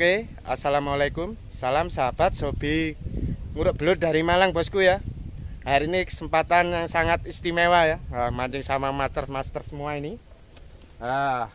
Oke, assalamualaikum, salam sahabat Sobi Nguruk Belut dari Malang bosku ya. Hari ini kesempatan yang sangat istimewa ya, Nah, mancing sama master-master semua ini. Ah,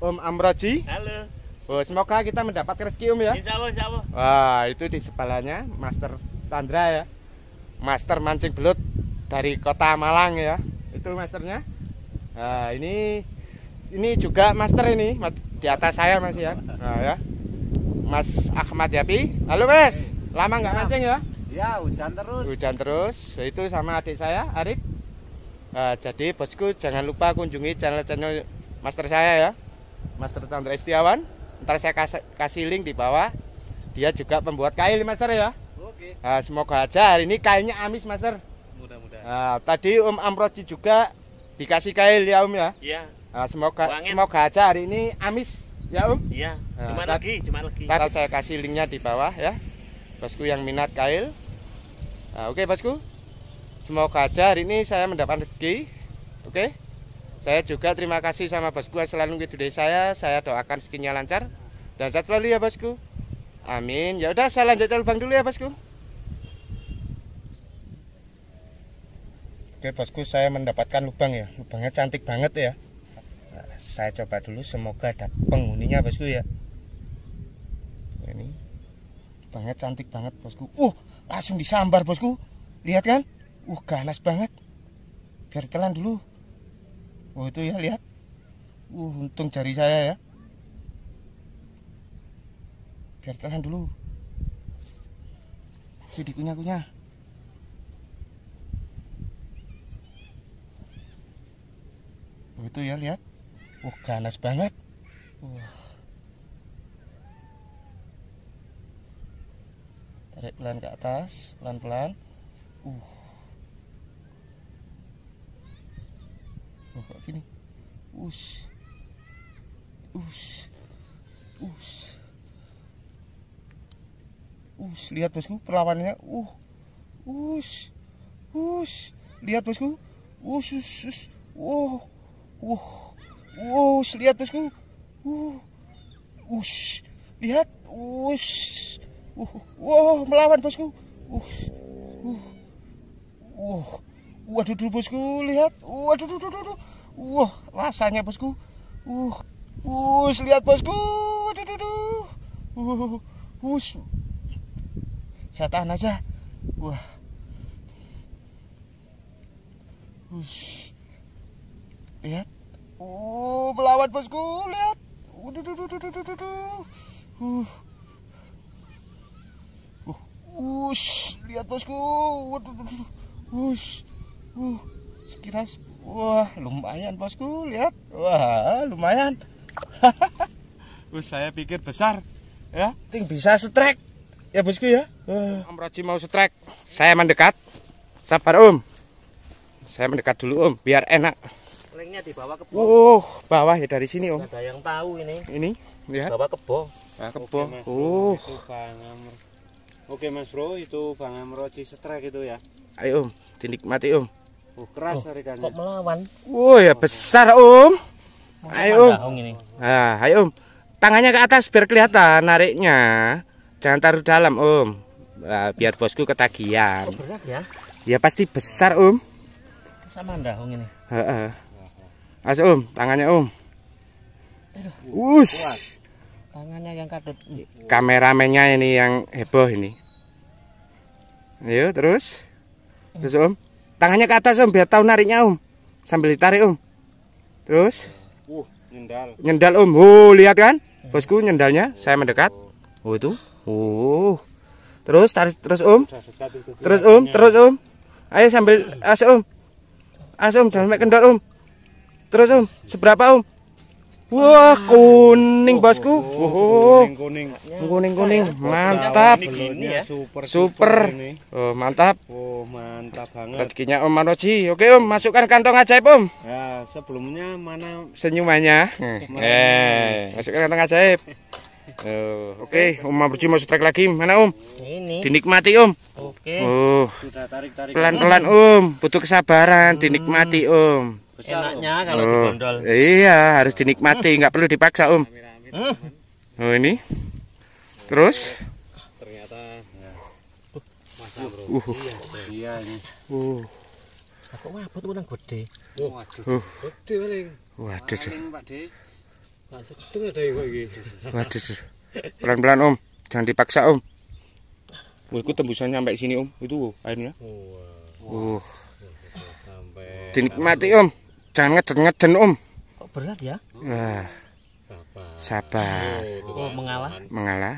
Om Amroji, Halo. oh, semoga kita mendapat rezeki Om ya. Insya Allah, insya Allah. Wah, itu di sebelahnya Master Tandra ya. Master mancing belut dari kota Malang ya. Itu masternya. Nah, ini ini juga master ini di atas saya Mas ya. Nah, ya. Mas Ahmad Yapi. Halo Mas. Lama nggak mancing ya? Ya hujan terus. Hujan terus. Itu sama adik saya Arif. Nah, jadi bosku jangan lupa kunjungi channel-channel master saya ya. Master Chandra Istiawan. Ntar saya kasih, kasih link di bawah. Dia juga pembuat kail master ya. Oke. Nah, semoga aja hari ini kailnya amis master. Mudah-mudahan. Nah, tadi Om Amroji juga dikasih kail ya Om ya. Iya, Nah, semoga semoga aja hari ini amis ya Om. iya. Nah, Cuma lagi, cuma lagi. Ntar saya kasih linknya di bawah ya. Bosku yang minat kail. Nah, oke bosku. Semoga aja hari ini saya mendapat rezeki. Oke. Saya juga terima kasih sama bosku yang selalu ngikutin saya. Saya doakan rezekinya lancar dan sehat selalu ya bosku. Amin. Ya udah saya lanjut lubang dulu ya bosku. Oke bosku saya mendapatkan lubang ya. Lubangnya cantik banget ya. Saya coba dulu semoga ada penghuninya bosku ya. Ini lubangnya cantik banget bosku. Uh, langsung disambar bosku. Lihat kan? Uh, ganas banget. Biar telan dulu. Oh itu ya lihat. Uh, untung jari saya ya. Biar telan dulu. Si dikunyah-kunyah. Oh, itu ya lihat. Wah, ganas banget. Wah. Tarik pelan ke atas, pelan-pelan. Uh. Oh, kok gini. Us. Us. Us. Us, lihat bosku perlawanannya. Uh. Us. Us. Lihat bosku. Us, us, us. Wow. Uh. Us, lihat bosku. Uh. Us. Lihat. Us. Uh. Wow, melawan bosku. Uh. Uh. Uh. Waduh, duh, bosku, lihat. Waduh, duh, duh, duh. Wah, rasanya bosku. Uh. Us, lihat bosku. Waduh, duh, duh. Uh. Us. Saya tahan aja. Wah. Us. Lihat. Oh, melawan bosku, lihat. Waduh, duh, duh, duh, duh, duh, duh, duh. Uh. Uh, Ush, lihat bosku. Waduh. Ush. Uh, sekilas wah, lumayan bosku, lihat. Wah, lumayan. Us, saya pikir besar. Ya, ting bisa setrek. Ya bosku ya. Wah. Om Roji mau setrek. Saya mendekat. Sabar Om. Saya mendekat dulu Om, biar enak. Linknya di bawah kebo. Uh, bawah ya dari sini Om. Nggak ada yang tahu ini. Ini, lihat. Bawah kebo. Nah, Oke, kebo. Mas Bro, Uh, itu Bang Amro. Oke Mas Bro, itu Bang Amroji setrek itu ya. ayo Om, dinikmati Om. Uh, keras tarikannya. Kok melawan? Wah, ya besar Om. Ayo Om. Ini. Nah, ayo Om. Tangannya ke atas biar kelihatan nariknya. Jangan taruh dalam, Om. Nah, biar bosku ketagihan. Kok berat ya? Ya pasti besar, Om. Sama daung ini. Heeh. Mas Om, tangannya Om. Us. Tangannya yang kadut. Kameramennya ini yang heboh ini. Ayo terus. Terus Om. Tangannya ke atas Om biar tahu nariknya Om. Sambil ditarik Om. Terus Uh, nyendal. nyendal Om. Oh, lihat kan? Bosku nyendalnya. Saya mendekat. Oh itu. Oh. Terus tarik terus Om. Terus Om, terus Om. Ayo sambil as Om. As Om, jangan sampai kendor Om. Terus Om, seberapa Om? Wah, kuning bosku. Oh, Kuning kuning. kuning kuning, mantap. Ini gini ya. Super Super. ini. Oh, mantap. Oh, mantap banget. Rezekinya Om Manoji. Oke Om, masukkan kantong ajaib Om. Ya, sebelumnya mana Senyumannya. Eh, masukkan kantong ajaib. Oh, Oke, Om Manoji mau strike lagi. Mana Om? Ini. Dinikmati Om. Oke. Oh, sudah tarik-tarik pelan-pelan Om. Butuh kesabaran, dinikmati Om. Besar. Enaknya kalau Oh, digondol. Iya, harus dinikmati, nggak perlu dipaksa, Om. Hmm. Oh, ini. Terus? Ternyata ya. Masa bro. Uh. Iya, iya ini. Uh, Aku gede. Waduh. uh, Gede paling. waduh, waduh. Pelan-pelan Om, jangan dipaksa Om. Wah, itu tembusan sampai sini Om, itu airnya. Wah, Uh, sampai dinikmati Om, jangan ngeden-ngeden Om. Kok berat ya? Wah, sabar. Oh, kan mengalah. mengalah.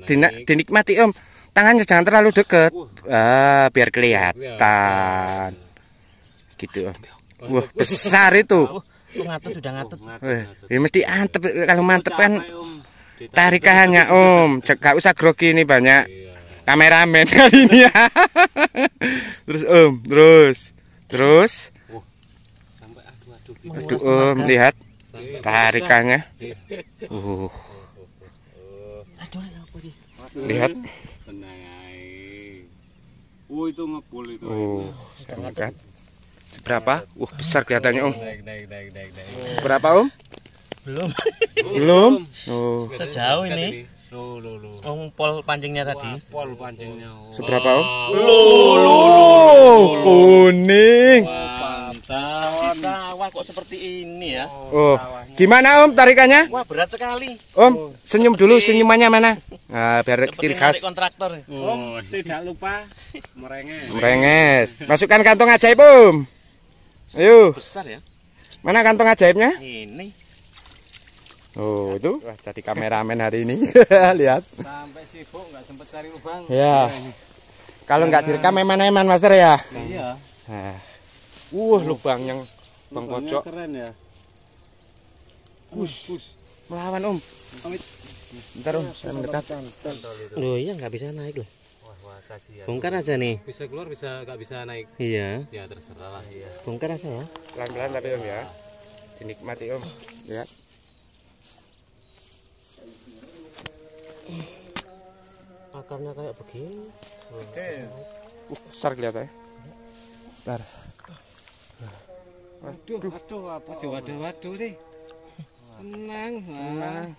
naik. dinikmati Om, tangannya jangan terlalu deket. Ah, biar kelihatan. Gitu Om. Wah, besar itu. Oh, ngatut sudah ngatut. Wah, ya mesti antep kalau mantep kan tarikannya Om. Cek- Gak usah grogi ini banyak Iya. kameramen kali ini ya. terus Om, terus. Terus, aduh Om, lihat tarikannya. Uh, lihat. Oh itu ngebul itu. Uh, lihat. Berapa? Wah, besar kelihatannya Om. Naik naik naik naik naik. Berapa Om? Belum. Belum. Oh, Sejauh ini. Lo lo lo. Om pol pancingnya tadi. Pol pancingnya. oh. seberapa Om? Oh, kuning. Mantap. Sawah kok seperti ini ya? Oh, gimana Om tarikannya? Wah, berat sekali. Om, senyum dulu senyumannya mana? Nah, biar Seperti ciri khas. kontraktor. Om, tidak lupa merengek. Merenges. Masukkan kantong ajaib, Om. Ayo, Besar ya? mana kantong ajaibnya? Ini. Oh, itu. Wah, jadi kameramen hari ini. Lihat. Sampai sibuk nggak sempet cari lubang. Ya. Kalau nggak direkam eman-eman, Master ya. Iya. Nah. Uh, lubang yang bang pojok. keren ya. Us, melawan Om. Bentar Om, saya mendekat. Loh iya nggak bisa naik loh. Kasihan. Bongkar aja nih. Bisa keluar bisa nggak bisa naik. Iya. Ya terserah lah. Iya. Bongkar aja ya. Pelan-pelan tapi Om ya. Dinikmati Om. Lihat. Akarnya kayak begini. Uh, besar kelihatannya. Bentar. Aduh, aduh apa? Waduh, waduh, waduh deh. Tenang, tenang.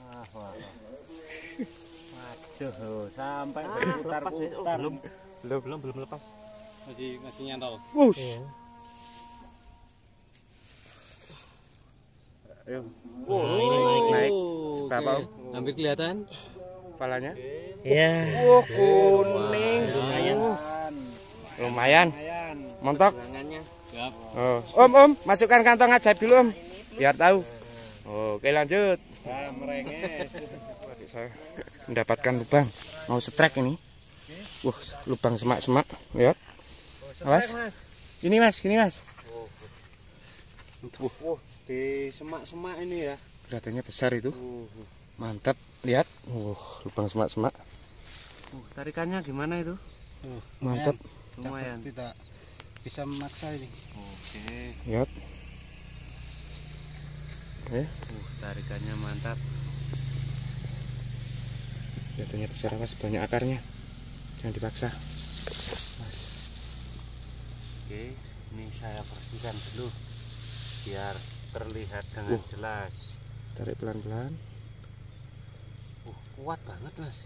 Waduh, sampai berputar-putar. Belum. Belum, belum, belum lepas. Masih masih nyantol. Us. Iya. Ayo. Oh, ini naik. Naik. Berapa, Om? Hampir kelihatan. Kepalanya. Iya. Oh, kuning. Lumayan. Lumayan. Lumayan. Montok. Oh. Om, Om, masukkan kantong ajaib dulu, Om. Biar tahu. Oke, lanjut. Nah, merenges. Saya mendapatkan lubang. Mau setrek ini. Wah, lubang semak-semak. Lihat. Awas. Ini, Mas. Ini, Mas. Wah, di semak-semak ini ya. Kelihatannya besar itu. Uh, Mantap. Lihat. Wah, lubang semak-semak. uh, tarikannya gimana itu? Mantap. Lumayan. tidak bisa memaksa ini. Oke. Lihat. Eh, Uh, tarikannya mantap. kelihatannya besar awas banyak akarnya. Jangan dipaksa. Oke, ini saya bersihkan dulu biar terlihat dengan Uh. jelas. Tarik pelan-pelan. Uh, kuat banget mas.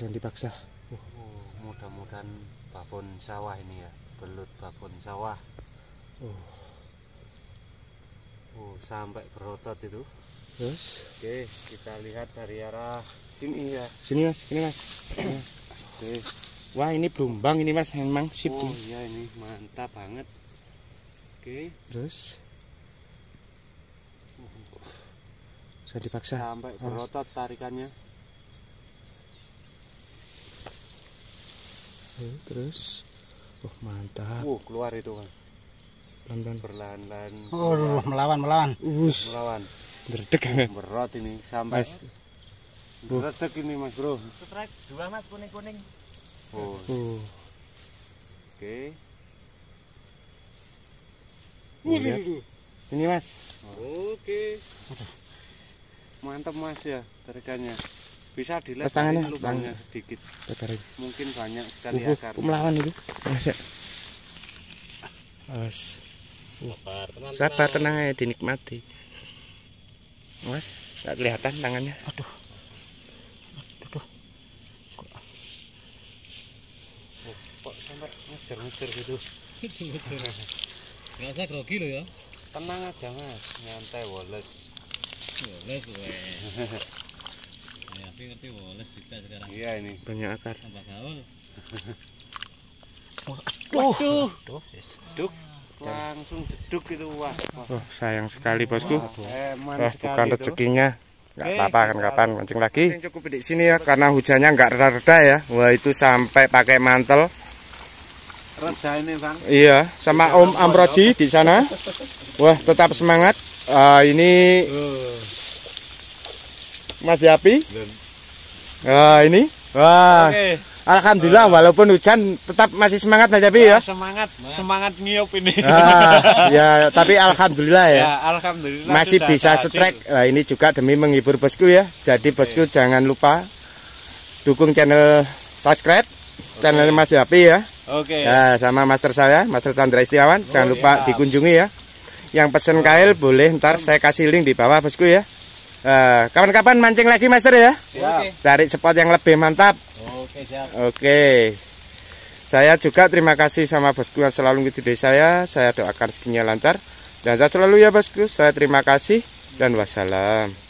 Jangan dipaksa. Uh, mudah-mudahan babon sawah ini ya, belut babon sawah. Uh. Uh, sampai berotot itu. Terus. Oke, kita lihat dari arah sini ya. Sini, Mas. Sini, Mas. Oke. Wah, ini belumbang ini, Mas. Memang sip. Oh iya ini mantap banget. Oke, Terus. Jangan dipaksa. sampai berotot tarikannya. Terus. Oh, mantap. Uh, keluar itu kan. Pelan-pelan. Perlahan-lahan Oh, melawan, melawan. Us, melawan. berdek kan. Berot ini sampai Mas. beredek ini Mas Bro. Strike dua mas kuning kuning. Oh, Uh. oke. Lihat. Ini, Mas. Oke. Mantap Mas ya tarikannya bisa dilihat tangannya lubangnya sedikit Tetarin. mungkin banyak sekali uh, akar melawan itu masuk Mas. Sabar, tenang, Sabar tenang ya dinikmati. Mas, nggak kelihatan tangannya. Aduh. Aduh. Kok oh, sampai ngejar-ngejar gitu. nggak usah grogi lo ya. Tenang aja, Mas. Nyantai woles. Woles Ya, tapi ngerti woles juga sekarang. iya ini. Banyak akar. Tambah gaul. waduh. langsung jeduk itu wah, wah. Oh, sayang sekali bosku. eman Wah, sekali bukan rezekinya. Nggak Oke, apa-apa kan kapan. Mancing lagi. cukup di sini ya karena hujannya nggak reda-reda ya. Wah itu sampai pakai mantel. Reda ini bang. Iya sama Om Amroji di sana. Wah tetap semangat. Eh, ini Mas Yapi Nah, ini wah oke Alhamdulillah walaupun hujan tetap masih semangat Mas Yapi ya semangat semangat ngiup ini Ah, ya tapi alhamdulillah ya. ya alhamdulillah Masih bisa strike. Nah, ini juga demi menghibur bosku ya. Jadi bosku jangan lupa dukung channel subscribe channel Mas Yapi ya. oke Ya, sama master saya, Master Chandra Istiawan. Jangan lupa iya. dikunjungi ya. Yang pesen kail boleh ntar saya kasih link di bawah bosku ya. Eh, Kapan-kapan mancing lagi Master ya. siap Cari spot yang lebih mantap. Oke, siap. Oke. Saya juga terima kasih sama bosku yang selalu mengikuti saya. Saya doakan rezekinya lancar. Dan saya selalu ya bosku. Saya terima kasih dan wassalam.